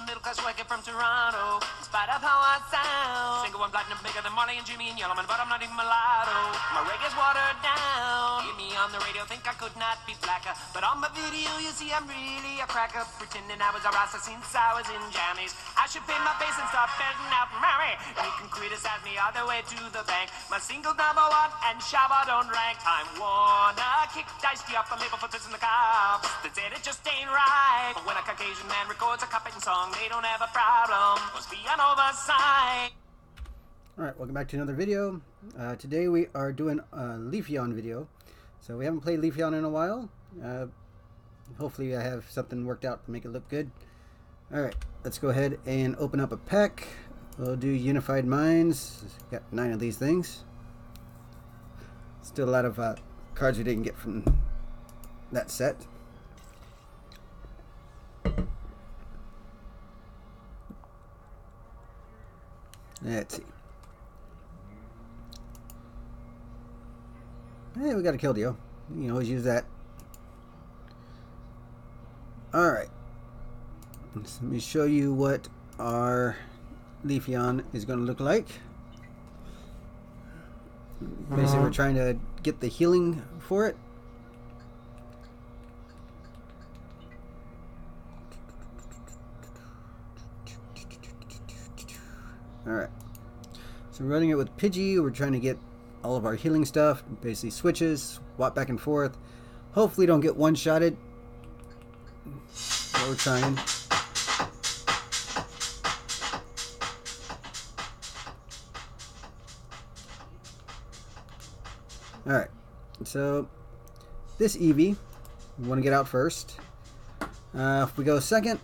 some middle class white kid from Toronto. I sound, single one platinum bigger than Marley and Jimmy and Yellowman, but I'm not even mulatto. My reggae's watered down. Hear me on the radio, think I could not be blacker, but on my video you see I'm really a cracker, pretending I was a rasta since I was in jammies. I should pay my face and start betting out Mary. You can criticize me all the way to the bank. My single number one and Shabba don't rank. Time Warner kick dice the upper label for this in the cops. They said it just ain't right. But when a Caucasian man records a cupping song, they don't have a problem. Must be an oversight. Alright, welcome back to another video. Uh, today we are doing a Leafeon video. So we haven't played Leafeon in a while. Uh, hopefully I have something worked out to make it look good. Alright, let's go ahead and open up a pack. We'll do Unified Minds. Got nine of these things. Still a lot of uh, cards we didn't get from that set. Let's see. Hey, we got a Keldeo. You can always use that. Alright. Let me show you what our Leafeon is going to look like. Basically, we're uh-huh. trying to get the healing for it. Alright. So running it with Pidgey. We're trying to get all of our healing stuff. Basically switches, swap back and forth. Hopefully don't get one-shotted. We're trying. Alright, so this Eevee, we want to get out first. Uh, if we go second,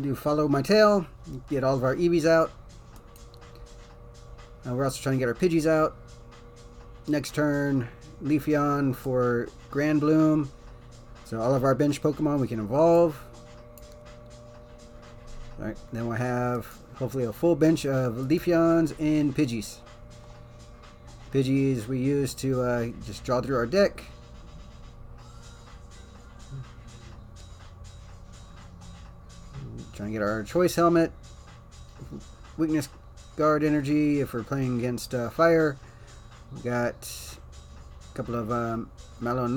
do follow my tail, get all of our Eevees out. Uh, we're also trying to get our Pidgeys out. Next turn, Leafeon for Grand Bloom. So all of our bench Pokemon we can evolve. Alright, then we'll have hopefully a full bench of Leafeons and Pidgeys. Pidgeys we use to uh, just draw through our deck. Trying to get our choice helmet. Weakness guard energy if we're playing against uh, fire. We got a couple of um, Mallow and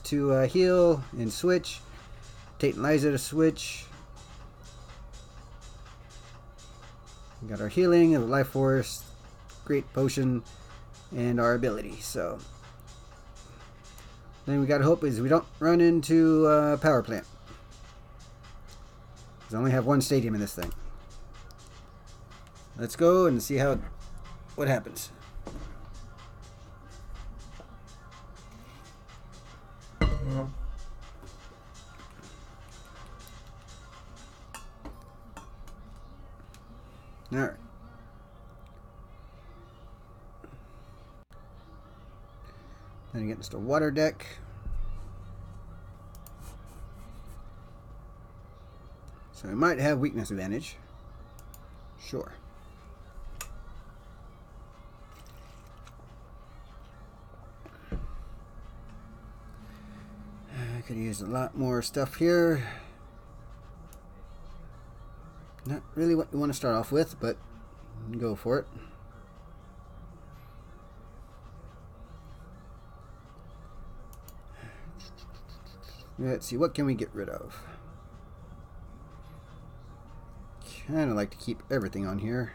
to uh, heal and switch. Tate and Liza to switch. We got our healing of life force, great potion, and our ability. So then we got to hope is we don't run into uh, power plant. I only have one stadium in this thing. Let's go and see how what happens. All right. Then against the water deck. So we might have weakness advantage. Sure. I could use a lot more stuff here. Not really what you want to start off with, but go for it. Let's see, what can we get rid of? Kind of like to keep everything on here.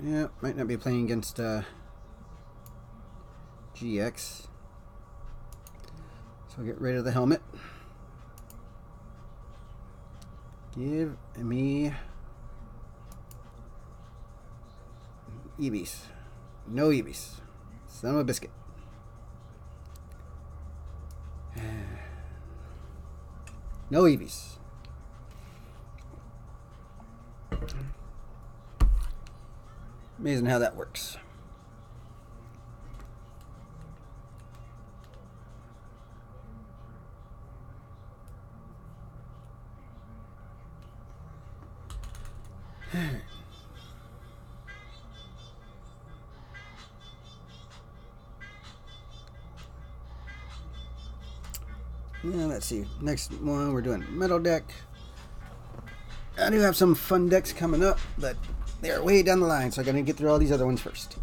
Yeah, might not be playing against uh, GX. So get rid of the helmet. Give me Eevees. No Eevees. Son of a biscuit. No Eevees. Amazing how that works. Let's see. Next one, we're doing metal deck. I do have some fun decks coming up, but they're way down the line, so I'm going to get through all these other ones first.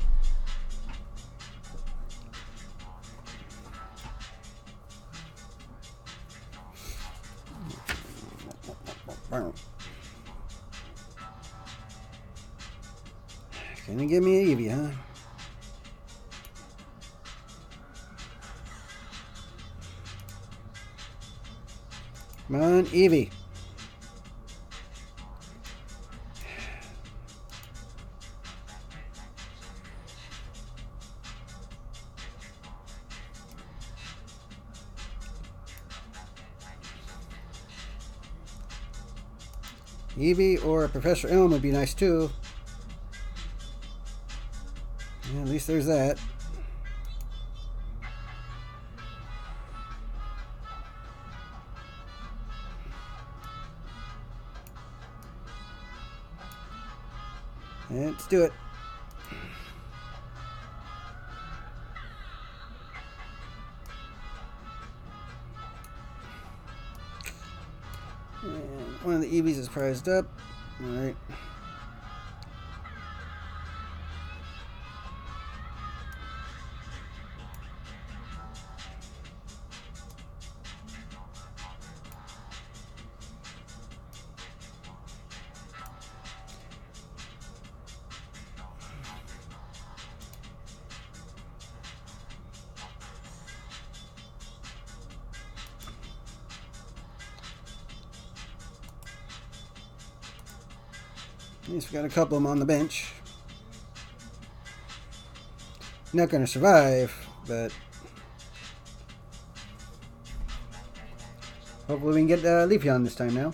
Eevee or Professor Elm would be nice too. Yeah, at least there's that. Let's do it. prised up. Alright. Least we got a couple of them on the bench. Not going to survive, but hopefully we can get uh, Leafeon this time now.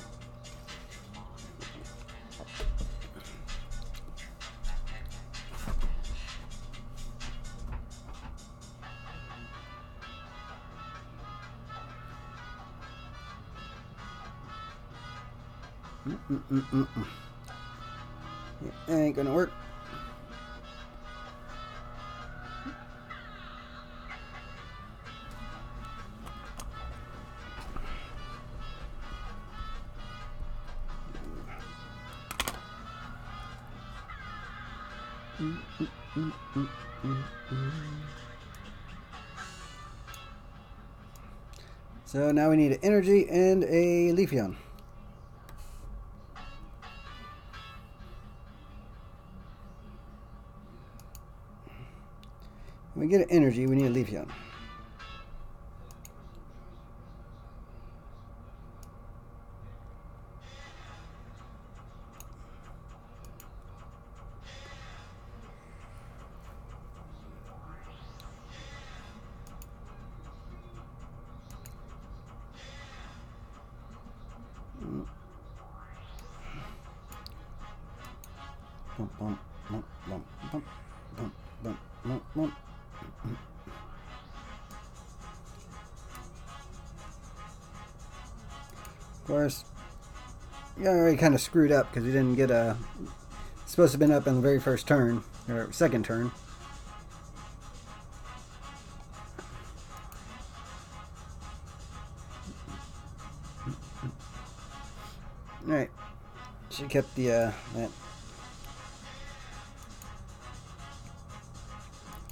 So now we need an energy and a Leafeon. Already kind of screwed up because we didn't get a. Supposed to have been up in the very first turn or second turn. All right, she kept the uh, that.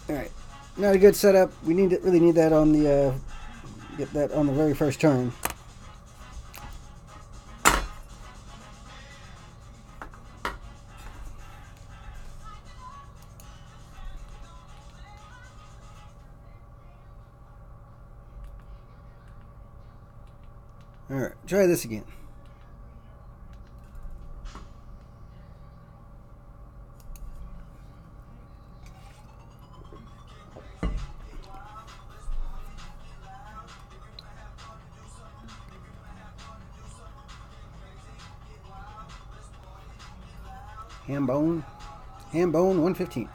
All right, not a good setup. We need to really need that on the uh, get that on the very first turn. Try this again. Ham bone. Ham bone 115.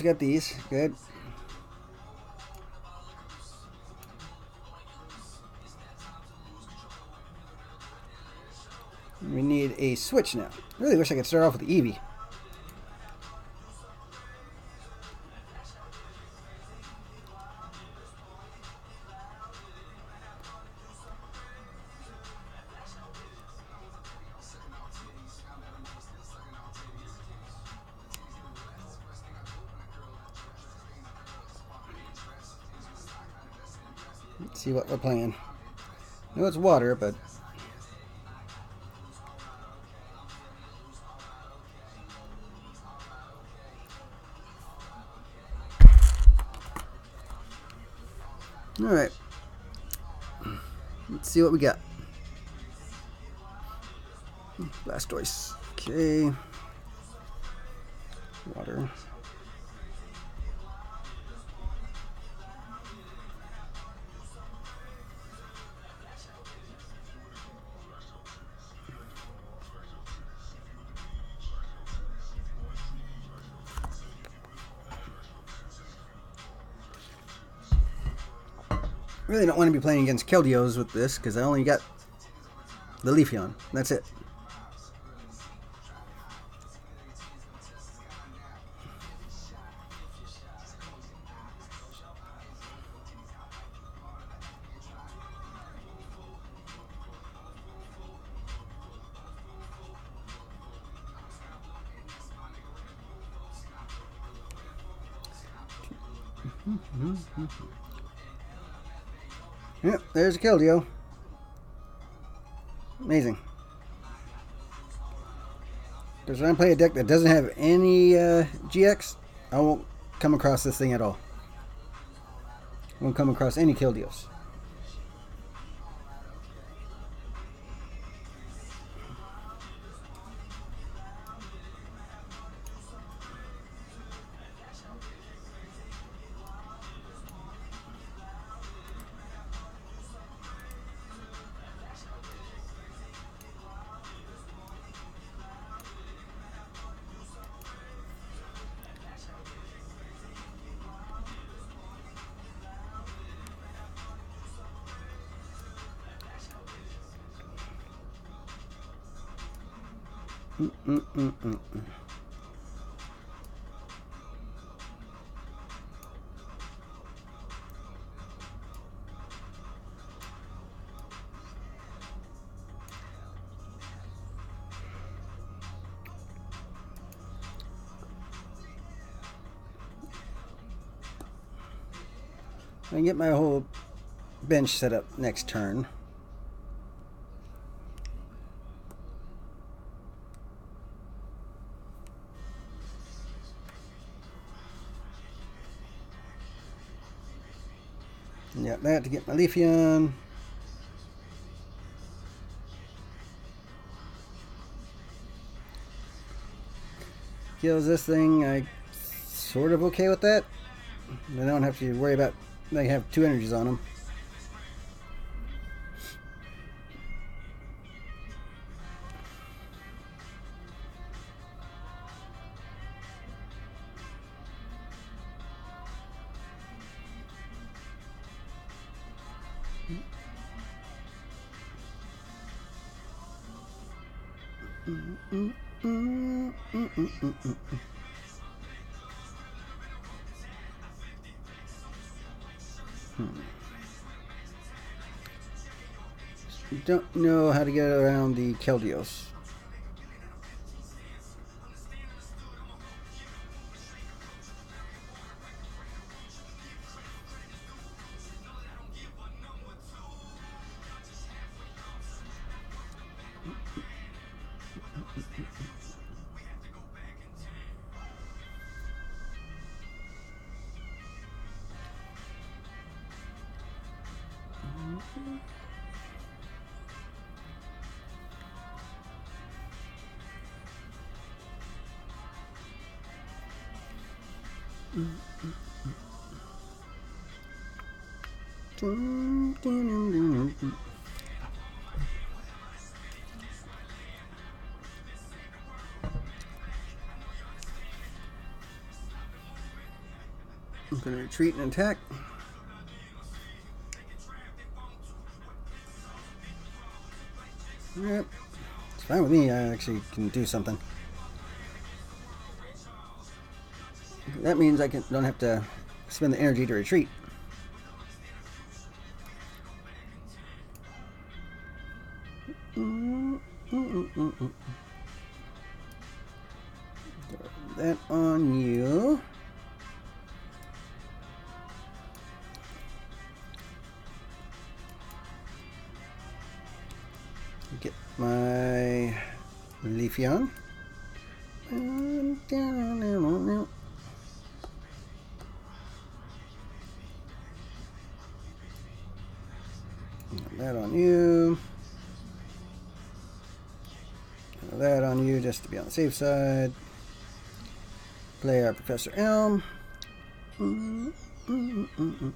We got these. Good. We need a switch now. Really wish I could start off with Eevee. We're playing. I know it's water, but Alright. Let's see what we got. Blastoise. Okay. Really don't want to be playing against Keldeos with this because I only got the Leafeon. That's it. There's a Keldeo. Amazing. Because when I play a deck that doesn't have any uh, GX, I won't come across this thing at all. I won't come across any Keldeos. Can get my whole bench set up next turn. Yeah, that to get my Leafeon. Kills this thing, I sort of okay with that. I don't have to worry about they have two energies on them. Know how to get around the Keldeos. I'm going to retreat and attack. Yep. It's fine with me. I actually can do something. That means I can, don't have to spend the energy to retreat. Get my Leafeon. That on you. That on you just to be on the safe side. Play our Professor Elm. -mm -mm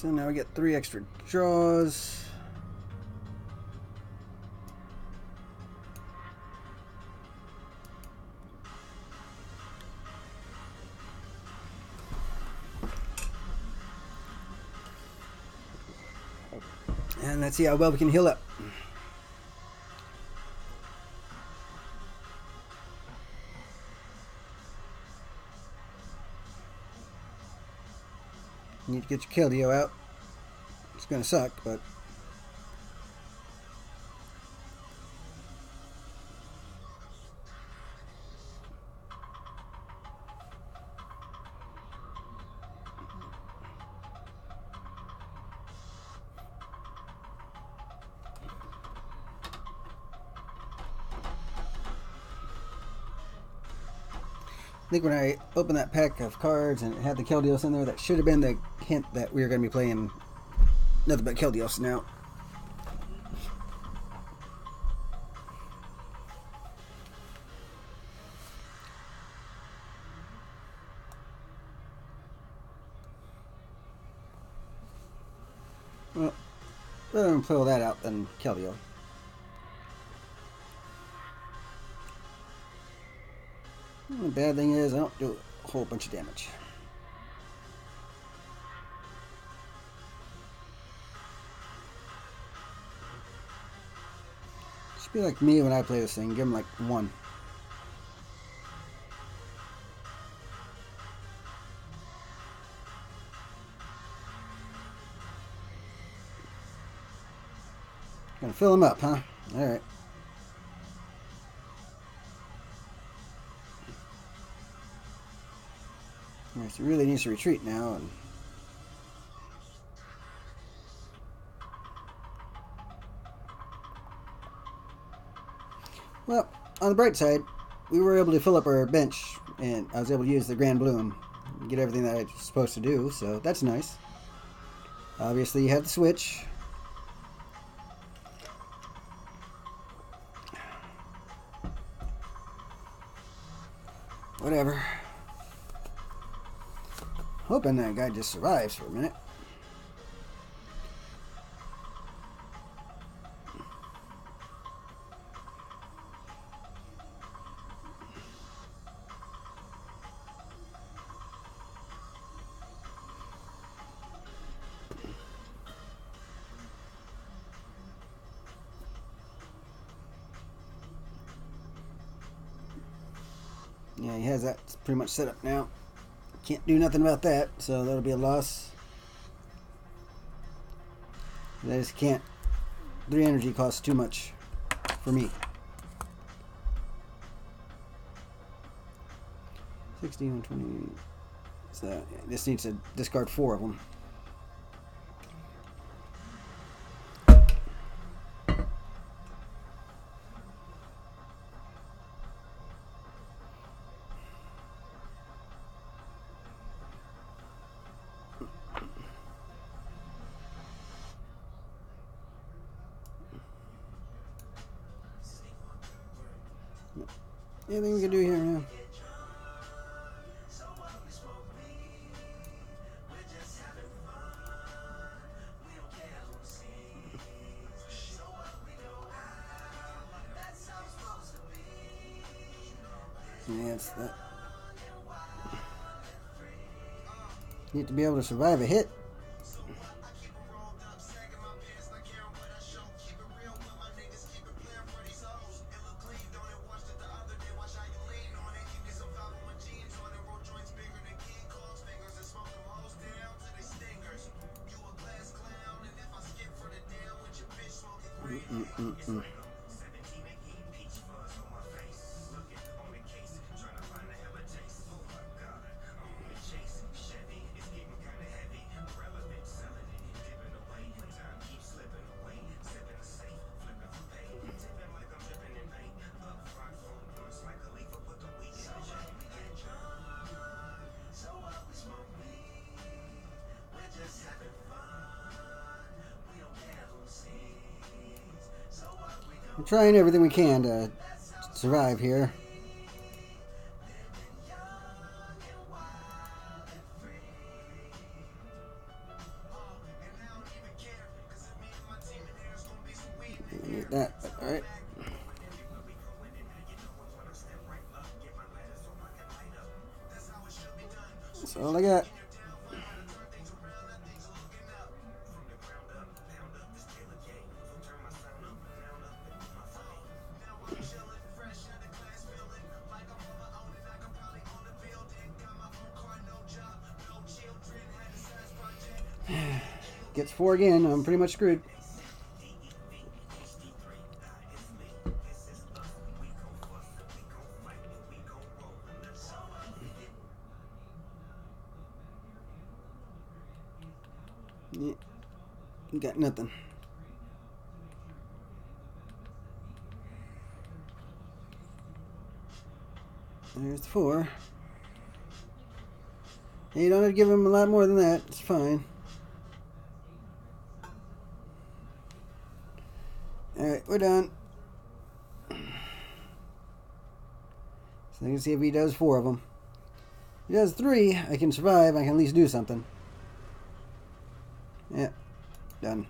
So now we get three extra draws. And let's see how well we can heal up. You need to get your Keldeo out. It's gonna suck, but I think when I opened that pack of cards and it had the Keldeos in there, that should have been the hint that we were going to be playing nothing but Keldeos now. Well, rather than pull that out than Keldeo. The bad thing is I don't do a whole bunch of damage. Should be like me when I play this thing. Give him like one. Gonna fill him up, huh? Alright. He really needs to retreat now. And well, on the bright side, we were able to fill up our bench, and I was able to use the Grand Bloom, get everything that I was supposed to do. So that's nice. Obviously, you have the switch. Whatever. Hoping that guy just survives for a minute. Pretty much set up now. Can't do nothing about that, so that'll be a loss. I just can't. Three energy costs too much. for me. 16 20. So yeah, this needs to discard four of them. Anything we can do here man. That. Need to be able to survive a hit. Trying everything we can to survive here. Gets four again. I'm pretty much screwed. Yeah. Got nothing. There's four. You don't have to give him a lot more than that. It's fine. Alright, we're done. So I can see if he does four of them. If he does three, I can survive. I can at least do something. Yeah, done.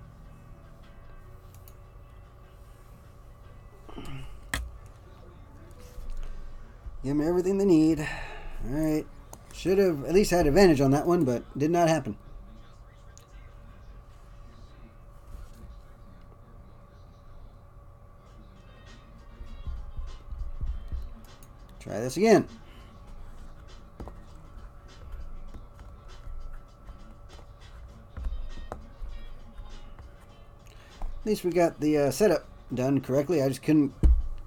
Give them everything they need. Alright. Should have at least had advantage on that one, but did not happen. Try this again. At least we got the uh, setup done correctly. I just couldn't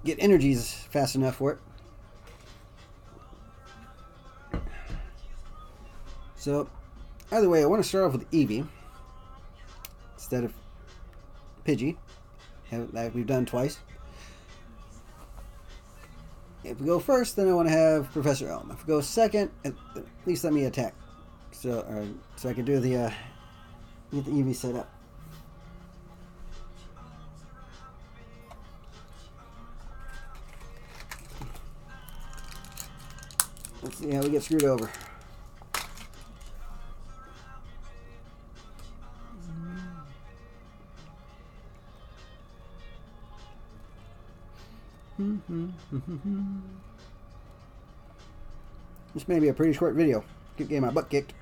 get energies fast enough for it. So, either way, I want to start off with Eevee instead of Pidgey, like we've done twice. If we go first, then I want to have Professor Elm. If we go second, at least let me attack, so or, so I can do the uh, get the Eevee set up. Let's see how we get screwed over. Mm-hmm. this may be a pretty short video. Keep getting my butt kicked.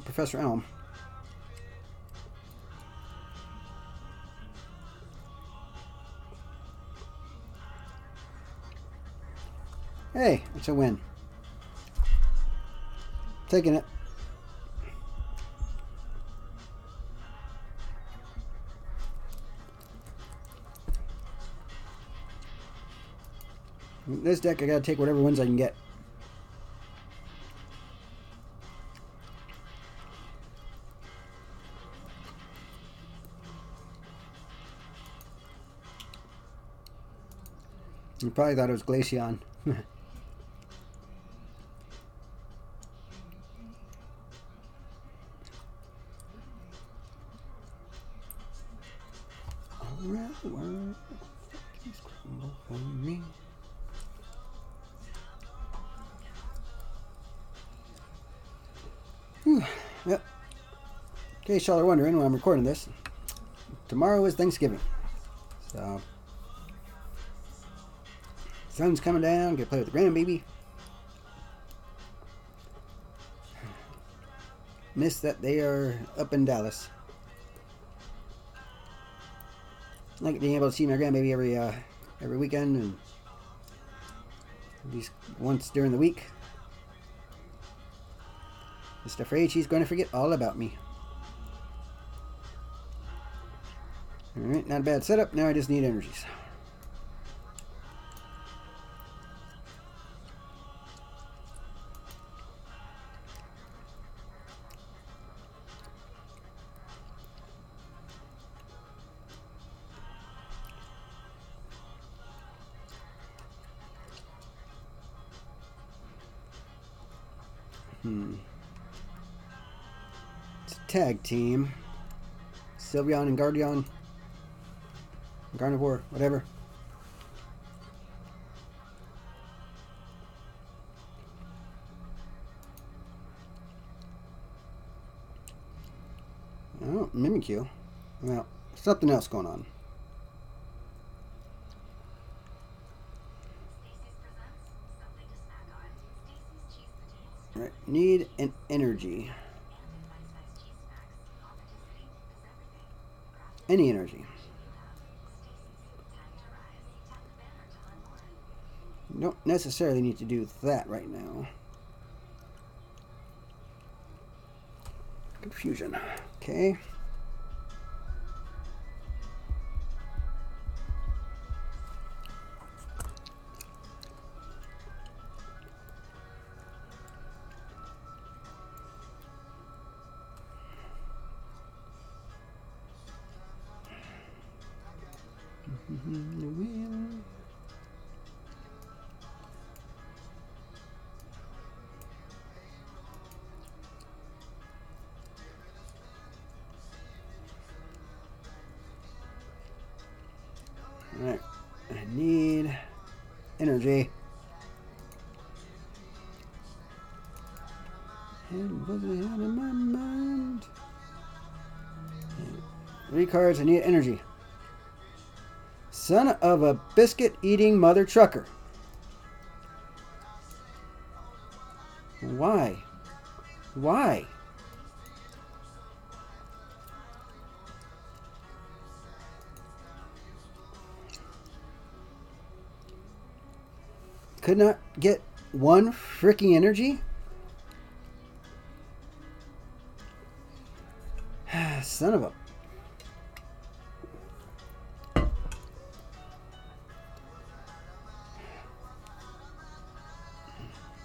With Professor Elm. Hey, it's a win. Taking it. This deck, I gotta take whatever wins I can get. You probably thought it was Glaceon. Yep. In case y'all are wondering when I'm recording this, tomorrow is Thanksgiving. Sun's coming down, to play with the grandbaby. Miss that they are up in Dallas. like being able to see my grandbaby every uh, every weekend and at least once during the week. Just afraid she's going to forget all about me. Alright, not a bad setup. Now I just need energies. Tag team. Sylveon and Guardian. Gardevoir, whatever. Oh, Mimikyu. Well, something else going on. Right, need an energy. Any energy. Don't necessarily need to do that right now. Confusion. Okay. Cards, I need energy. Son of a biscuit eating mother trucker. Why? Why? Could not get one freaking energy? Son of a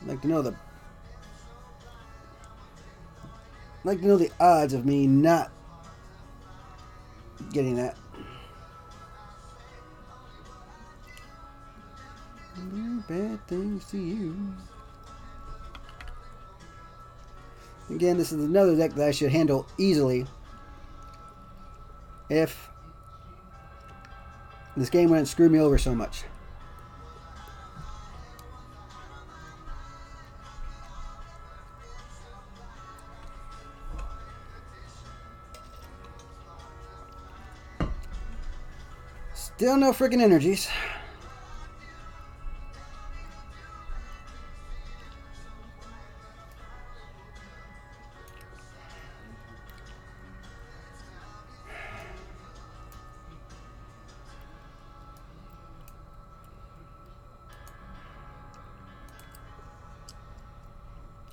Like to know the I'd like to know the odds of me not getting that. Do bad things to you. Again, this is another deck that I should handle easily if this game wouldn't screw me over so much. Still no freaking energies.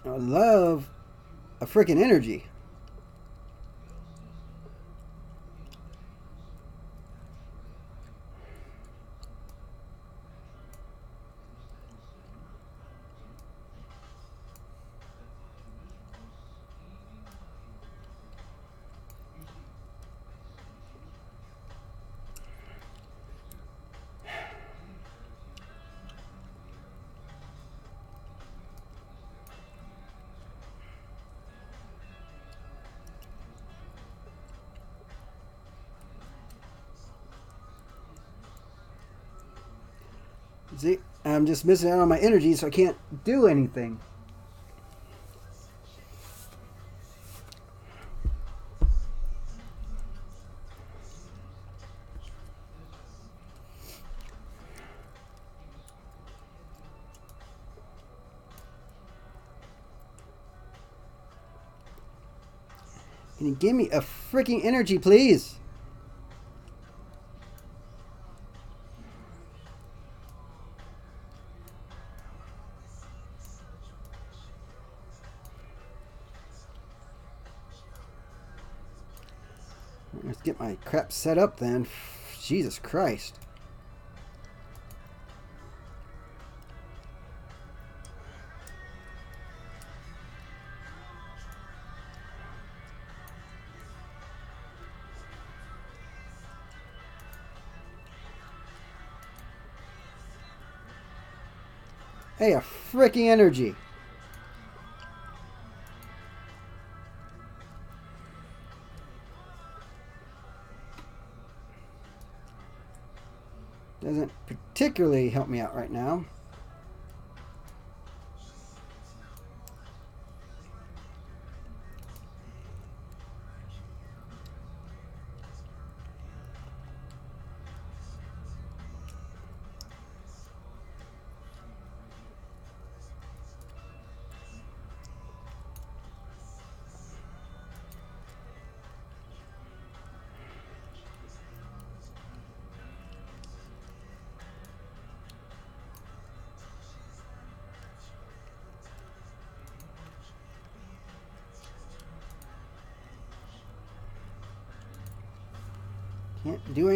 I love a freaking energy. See, I'm just missing out on my energy, so I can't do anything. Can you give me a freaking energy, please? Crap set up then. Jesus Christ. Hey, a freaking energy. Particularly help me out right now.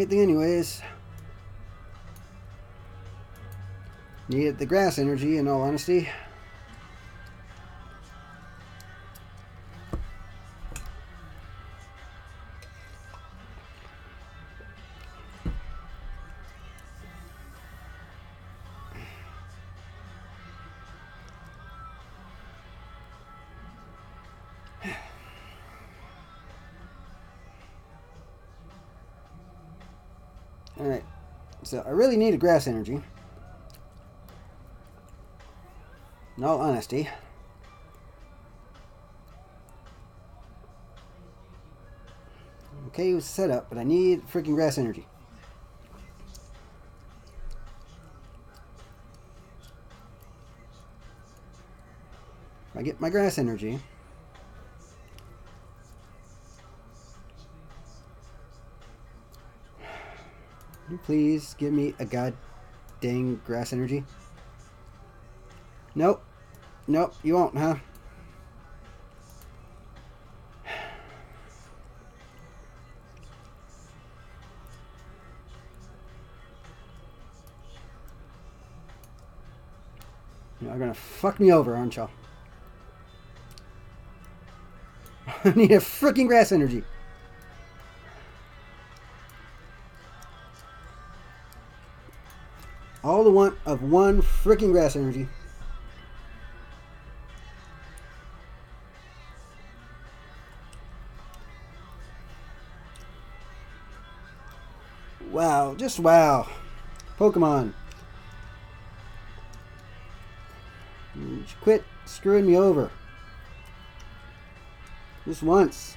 Anything anyways. Needed the grass energy in all honesty. Alright, so I really need a grass energy. In all honesty. Okay, it was set up, but I need freaking grass energy. If I get my grass energy, please give me a god dang grass energy? Nope. Nope, you won't, huh? You're gonna fuck me over, aren't y'all? I need a freaking grass energy. The want of one freaking grass energy. Wow, just wow. Pokemon. Quit screwing me over. Just once.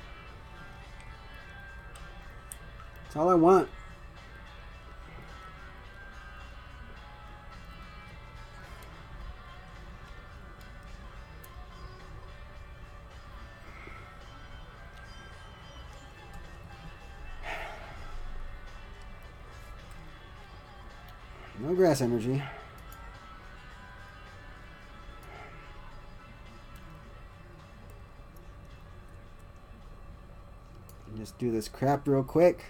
That's all I want. energy. Just do this crap real quick.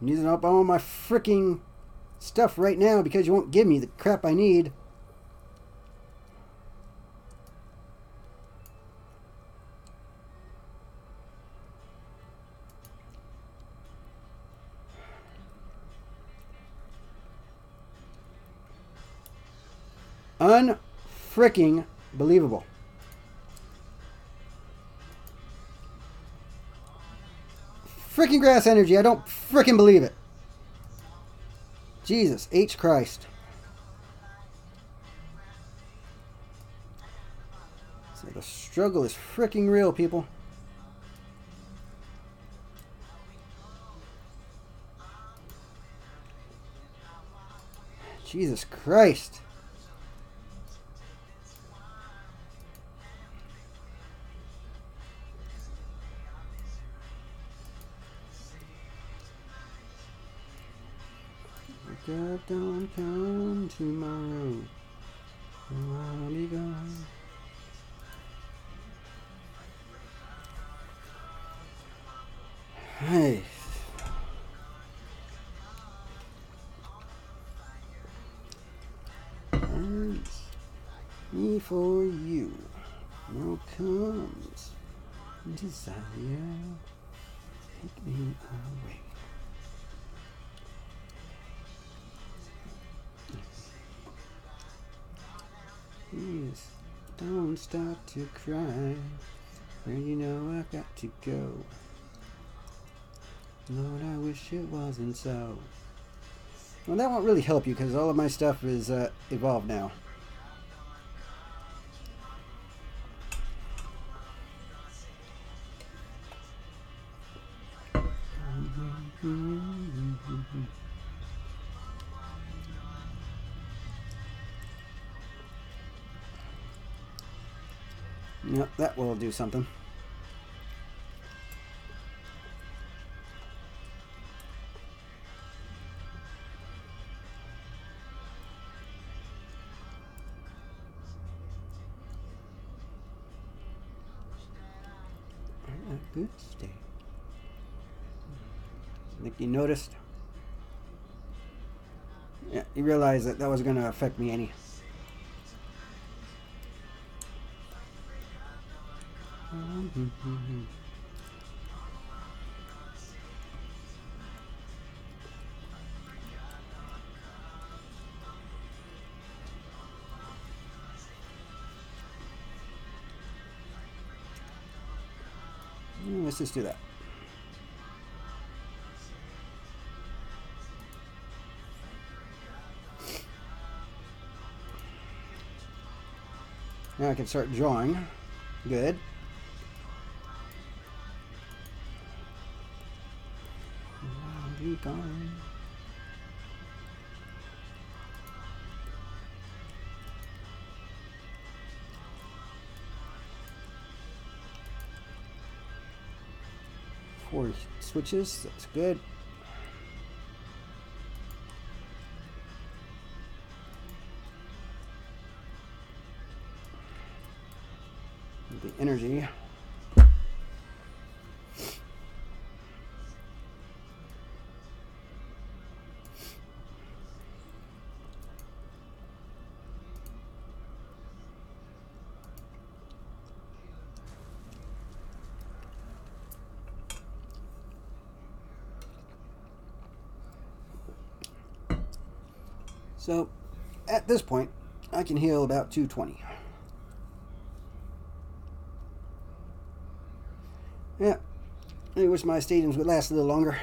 I'm help. up all my freaking stuff right now because you won't give me the crap I need. Unfreaking believable. Freaking grass energy. I don't freaking believe it. Jesus H. Christ. So the struggle is freaking real, people. Jesus Christ. Come tomorrow. I'll be. Hey. Burns me for you. Now comes desire. Take me away. Don't start to cry when you know I've got to go. Lord, I wish it wasn't so. Well, that won't really help you because all of my stuff is uh, evolved now. Yep, that will do something. Good state. I think you noticed. Yeah, you realized that that was going to affect me any. Do that. Now I can start drawing. Good. Switches, that's good. So at this point, I can heal about 220. Yeah, I wish my stadiums would last a little longer.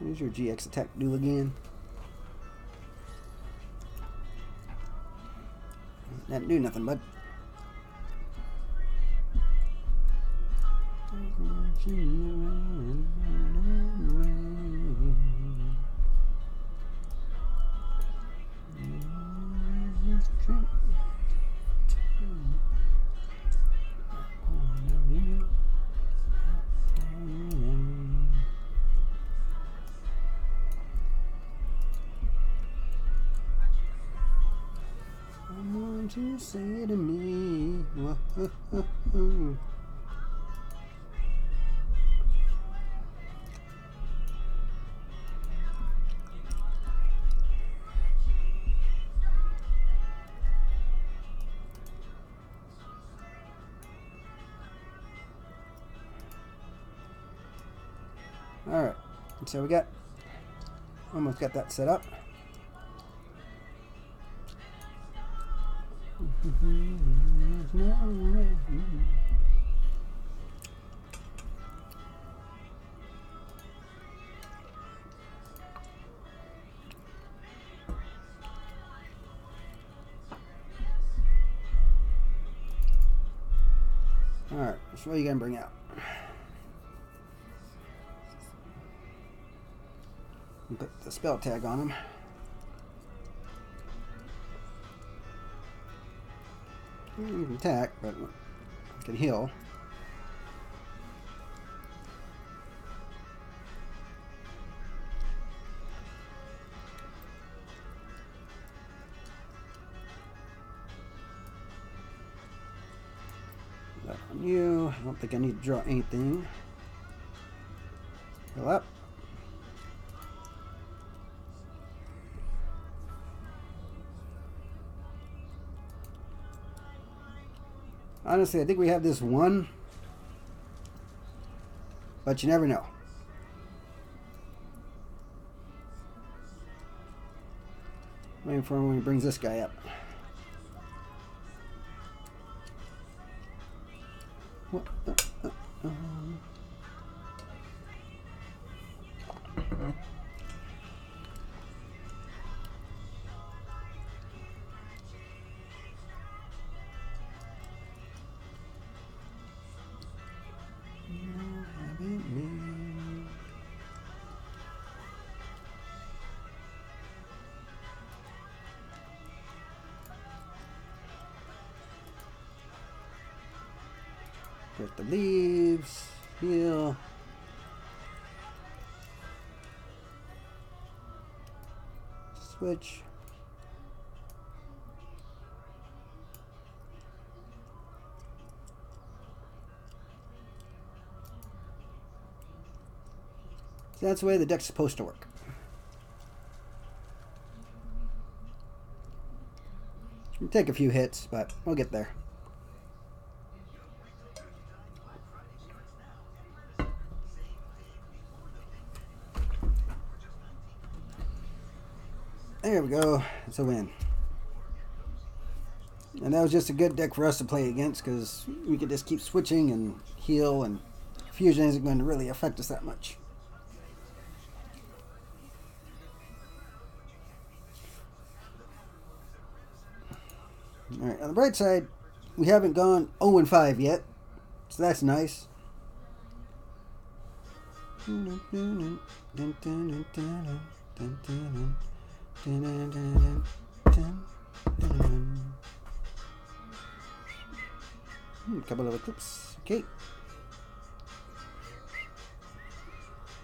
Here's your GX attack do again. That do nothing, bud. To say to me. Alright, so we got almost got that set up. What are you gonna bring out? Put the spell tag on him. You can attack, but can heal. You. I don't think I need to draw anything. Heal up. Honestly, I think we have this one, but you never know. Waiting for him when he brings this guy up. Switch. So that's the way the deck's supposed to work. Take a few hits, but we'll get there. We go. It's a win. And that was just a good deck for us to play against because we could just keep switching and heal and fusion isn't going to really affect us that much. Alright, on the bright side, we haven't gone 0 and 5 yet. So that's nice. Hmm, couple of eclipse. Okay.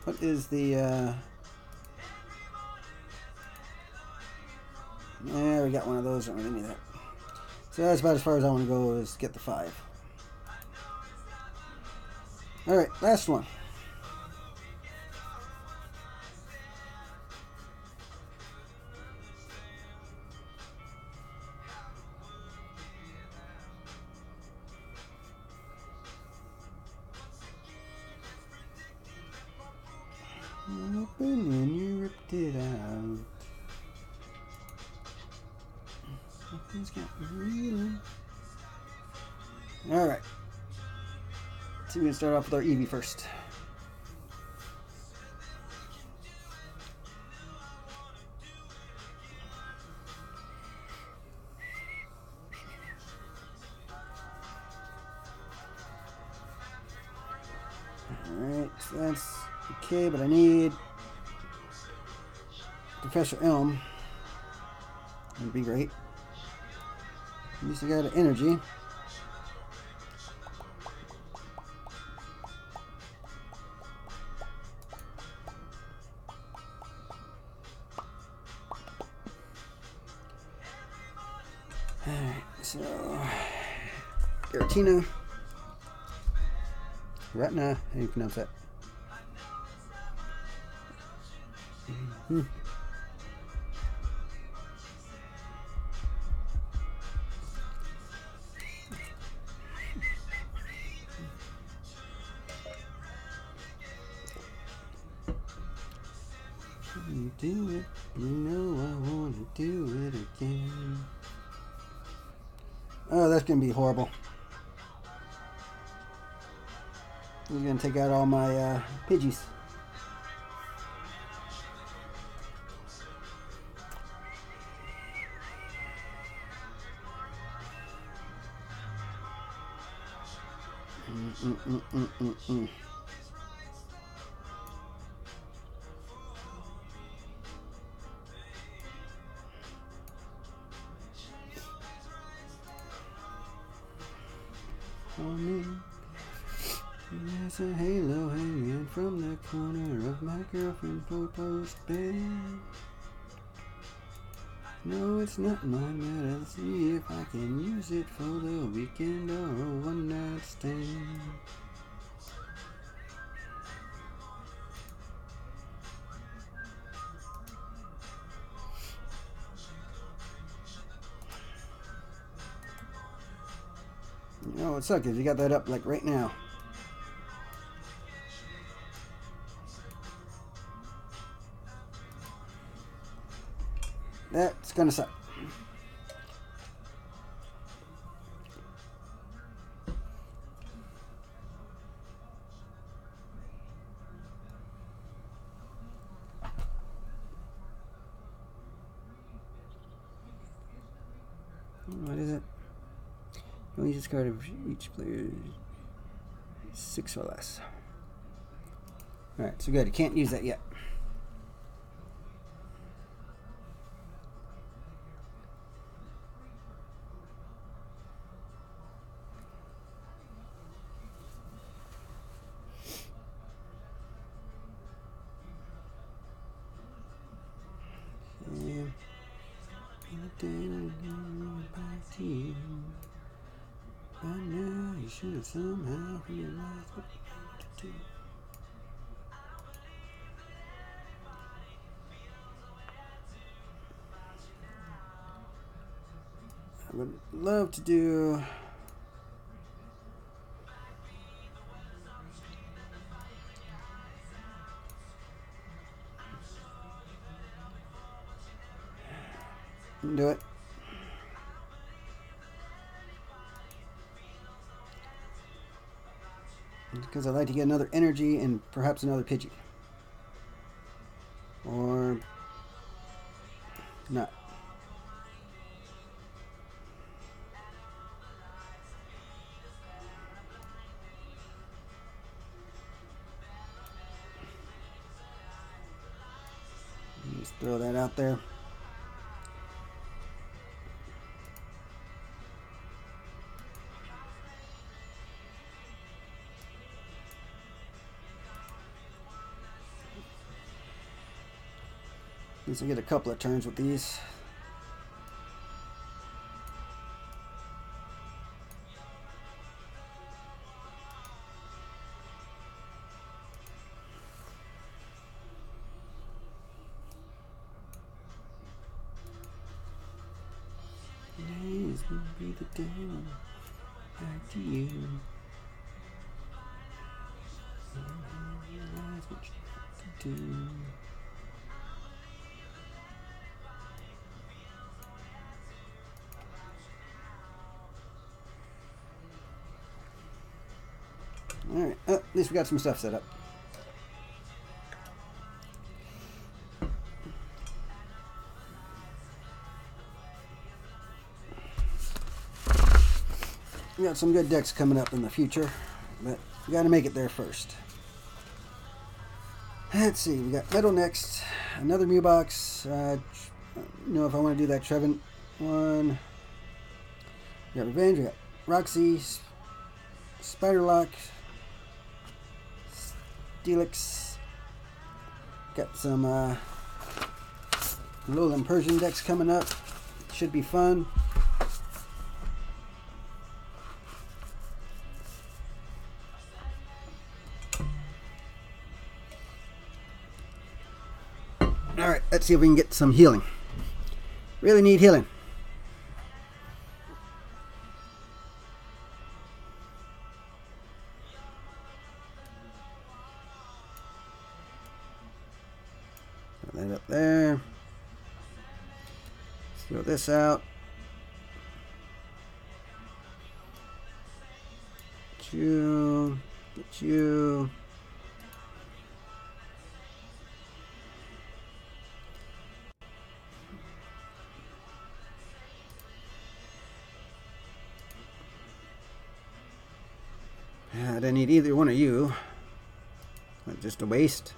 What is the uh Yeah, we got one of those. Don't really need that. So that's about as far as I want to go is get the five. Alright, last one. start off with our Eevee first. Alright, that's okay, but I need Professor Elm. That'd be great. At least I got energy. Giratina. Retina, how do you pronounce that? Hmm. You do it, you know I want to do it again. Oh, that's gonna be horrible. Gonna take out all my uh, Pidgeys. Mm, mm, mm, What sucks is you got that up like right now. That's gonna suck. Each player six or less. Alright, so good. You can't use that yet. Love to do do it. Because I'd like to get another energy and perhaps another Pidgey. Or not. Out there. At least get a couple of turns with these. Least we got some stuff set up. We got some good decks coming up in the future, but we got to make it there first. Let's see, we got Metal next. Another Mew box. Uh, you know if I want to do that Trevenant one. We got Revenge, we got Roxy, Spiderlock, Steelix. Got some uh, Alolan Persian decks coming up. Should be fun. Alright, let's see if we can get some healing. Really need healing. This out. Get you. Get you. I didn't need either one of you. Just a waste.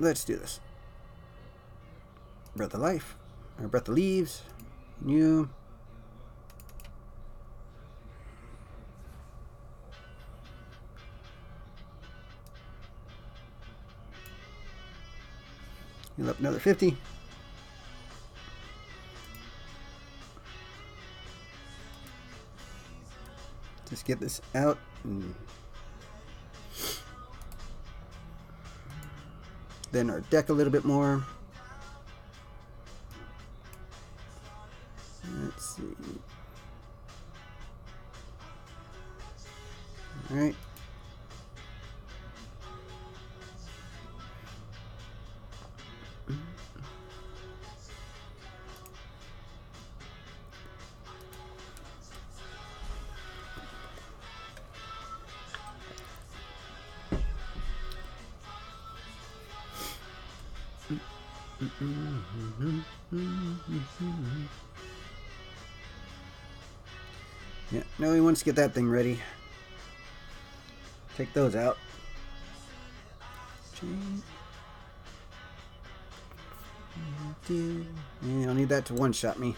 Let's do this. Breath of life. Or breath of leaves. New. Heal up another 50. Just get this out. Then our deck a little bit more. Yeah, now he wants to get that thing ready. Take those out. I'll need that to one-shot me.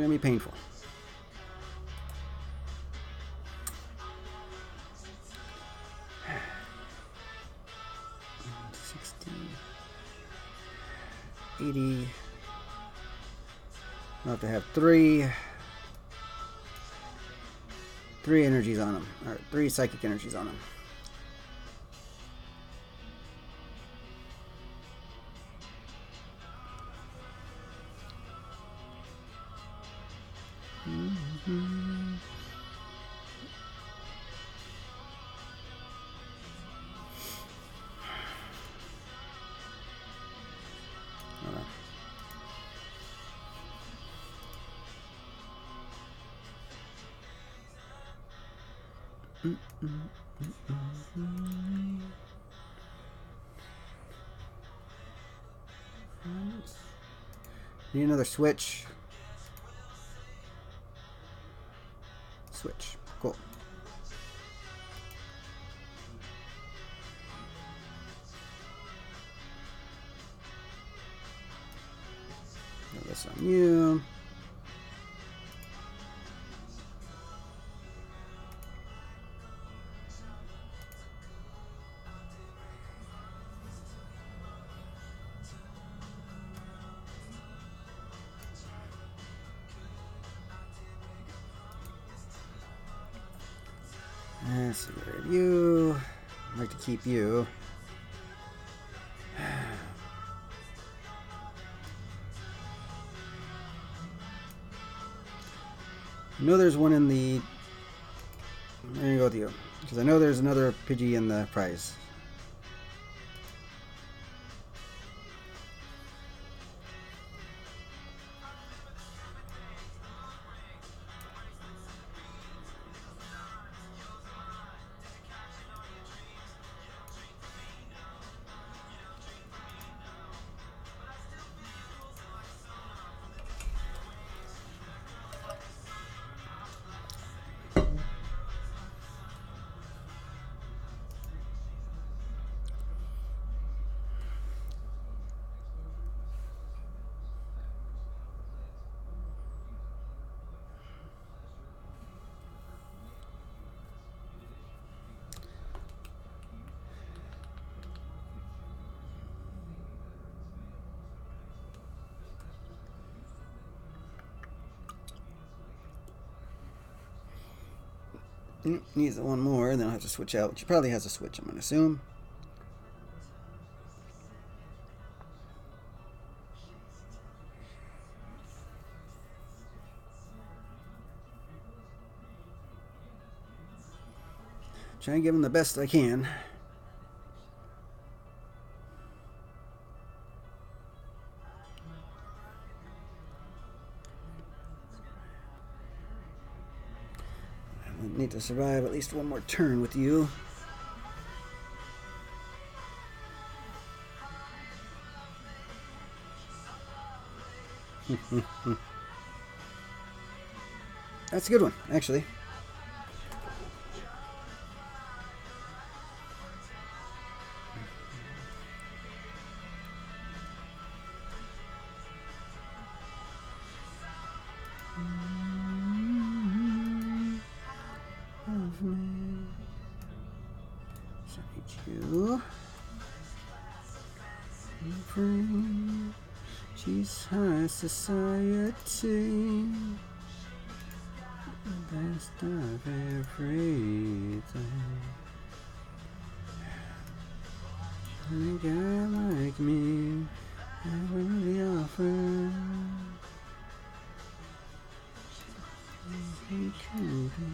Going to be painful. Sixty, eighty. I'll have to have three, three energies on them, or three psychic energies on them. Another switch. Switch. keep you. I know there's one in the. I'm gonna go with you because I know there's another Pidgey in the prize. Needs one more, then I'll have to switch out. She probably has a switch, I'm gonna assume. Try and give him the best I can. Survive at least one more turn with you. That's a good one, actually. Bring She's high society. Best of everything. A guy like me, I really offer. He can be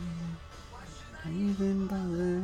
even bother.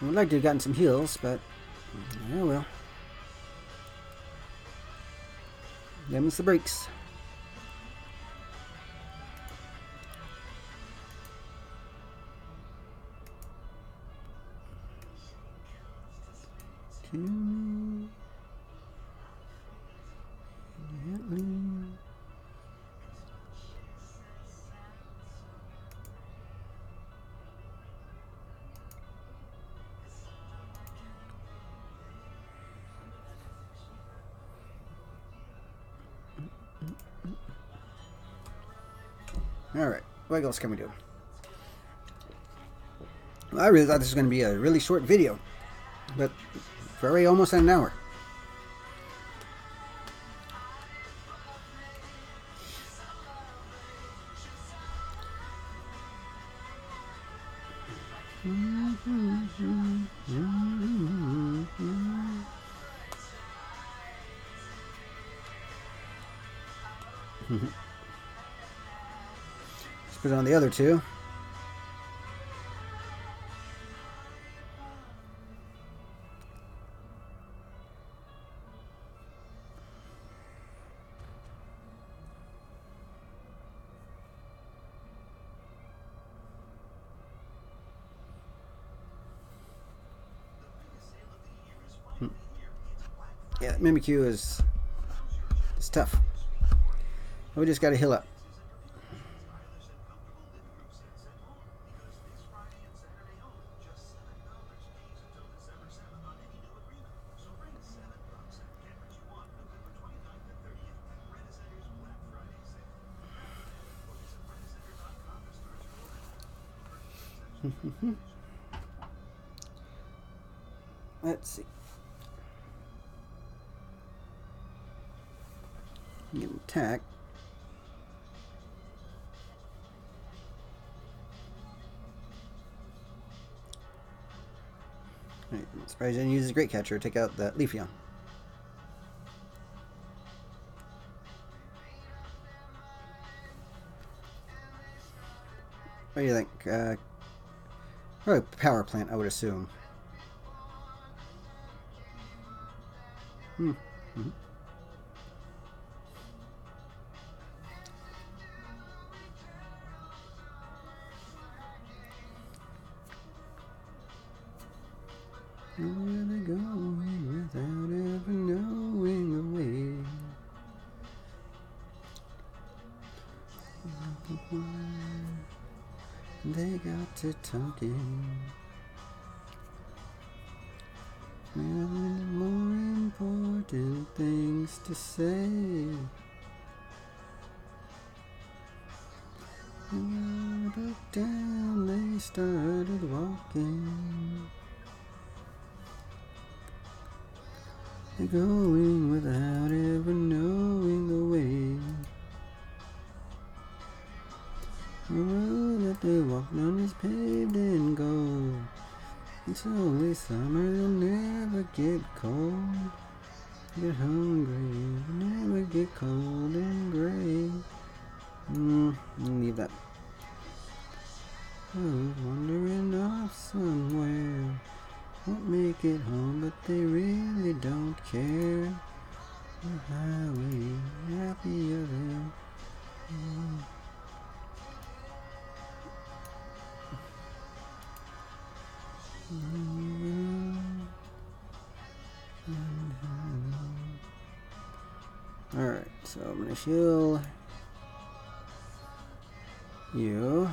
I would like to have gotten some heals, but yeah, well. The breaks. What else can we do? I really thought this was going to be a really short video, but we're almost an hour. On the other two. Hmm. Yeah, Mimikyu is it's tough. We just got to heal up. I didn't use his great catcher. To take out that Leafeon. What do you think? Uh, probably power plant, I would assume. Hmm. Mm-hmm. Where Road that they walked on is paved in gold. It's only summer, they'll never get cold. Get hungry, never get cold and gray. Hmm, leave that. I wandering off somewhere. Won't make it home, but they really don't care. The highway, happier than. Mm. Alright, so I'm gonna heal you.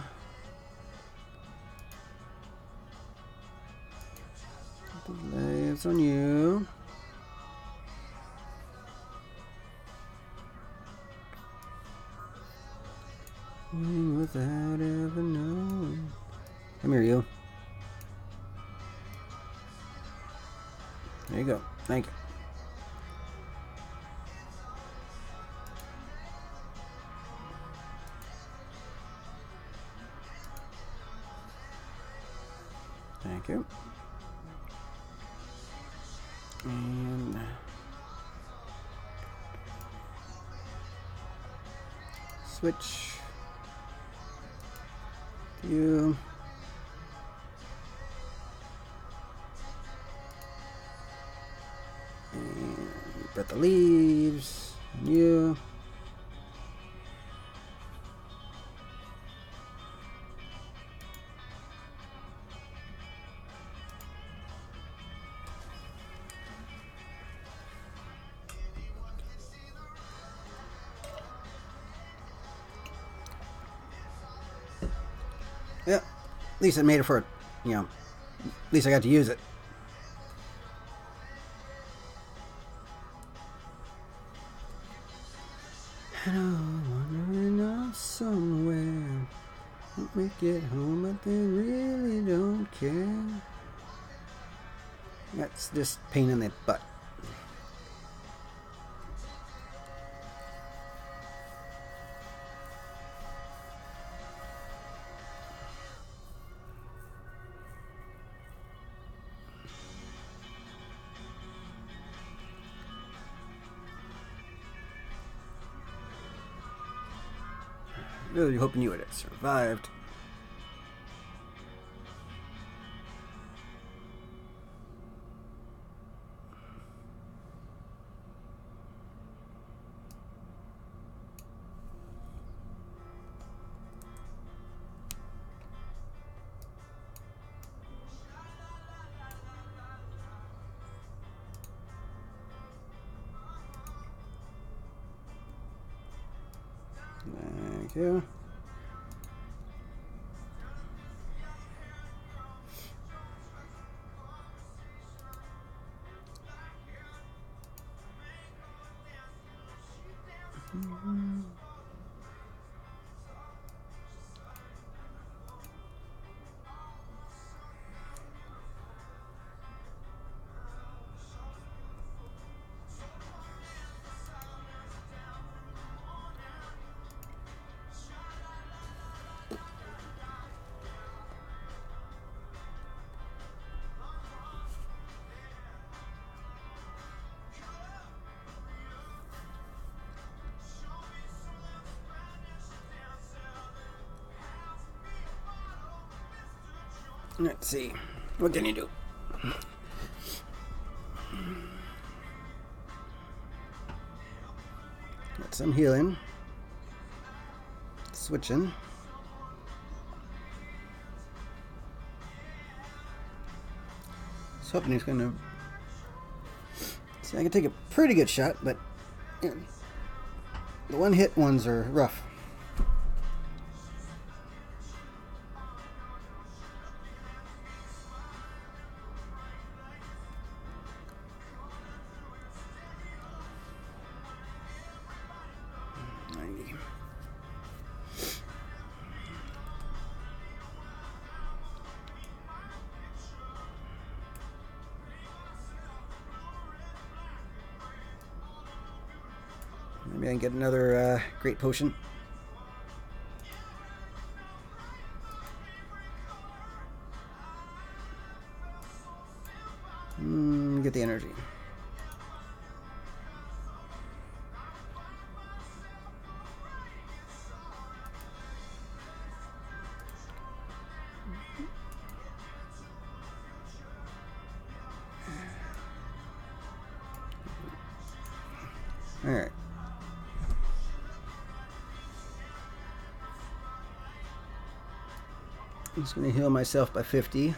The leaves on you. Without ever knowing. Come here, you. There you go. Thank you. Thank you. And switch you. And put the leaves. You. Yeah, at least I made it for, you know, at least I got to use it. Somewhere. Won't make it home, but they really don't care. That's just pain in the butt. Really hoping you would have survived. Let's see. What can you do? Got some healing. Switching. Just hoping he's gonna. See, I can take a pretty good shot, but yeah, the one hit ones are rough. Get another uh, great potion. Just going to heal myself by 50.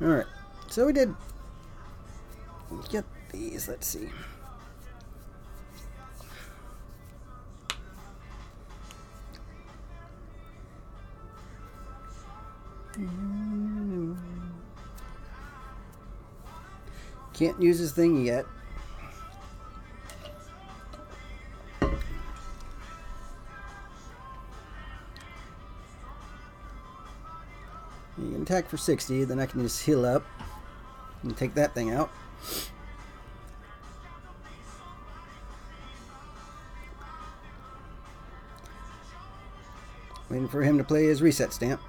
All right. So we did these. Let's see. Can't use this thing yet. You can attack for 60, then I can just heal up and take that thing out. Waiting for him to play his reset stamp.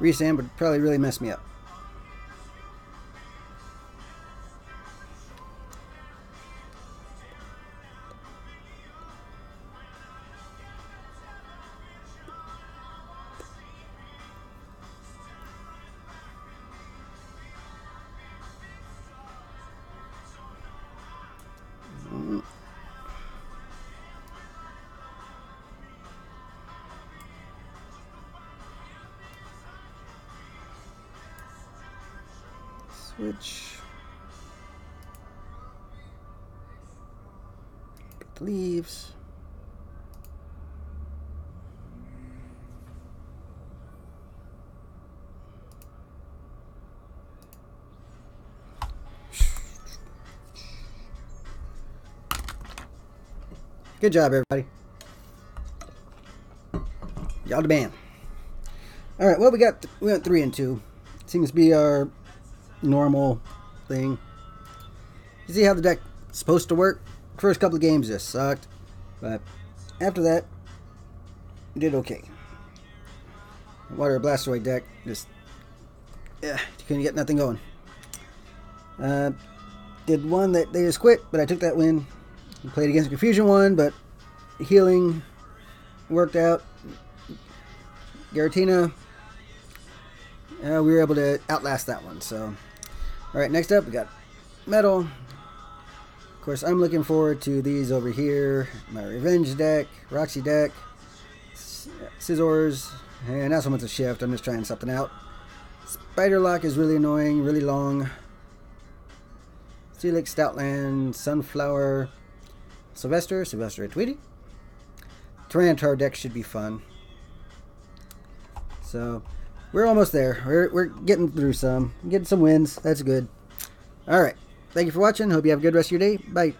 Reset would probably really mess me up. Good job, everybody. Y'all the band. All right, well, we got we went three and two. Seems to be our normal thing. You see how the deck supposed to work? First couple of games just sucked, but after that, did okay. Water Blastoise deck just yeah, couldn't get nothing going. Uh, did one that they just quit, but I took that win. Played against Confusion one, but healing worked out. Giratina, uh, we were able to outlast that one. So, all right, next up we got metal. Of course, I'm looking forward to these over here. My revenge deck, Roxy deck, Scizor, and not so much a shift. I'm just trying something out. Spider Lock is really annoying, really long. Steelix, Stoutland, Sunflower, Sylvester, Sylvester Tweety. Tyranitar deck should be fun. So, we're almost there. We're, we're getting through some. Getting some wins. That's good. Alright. Thank you for watching. Hope you have a good rest of your day. Bye.